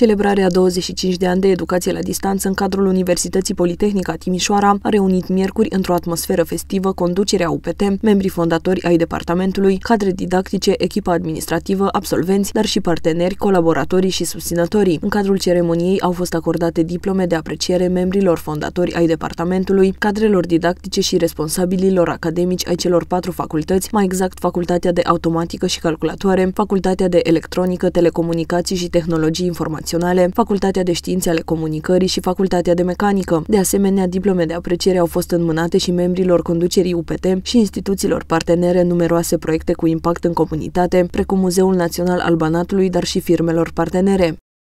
Celebrarea 25 de ani de educație la distanță în cadrul Universității Politehnica Timișoara a reunit miercuri într-o atmosferă festivă conducerea UPT, membrii fondatori ai departamentului, cadre didactice, echipa administrativă, absolvenți, dar și parteneri, colaboratorii și susținătorii. În cadrul ceremoniei au fost acordate diplome de apreciere membrilor fondatori ai departamentului, cadrelor didactice și responsabililor academici ai celor patru facultăți, mai exact Facultatea de Automatică și Calculatoare, Facultatea de Electronică, Telecomunicații și Tehnologii Informaționale, Facultatea de Științe ale Comunicării și Facultatea de Mecanică. De asemenea, diplome de apreciere au fost înmânate și membrilor conducerii UPT și instituțiilor partenere în numeroase proiecte cu impact în comunitate, precum Muzeul Național al Banatului, dar și firmelor partenere.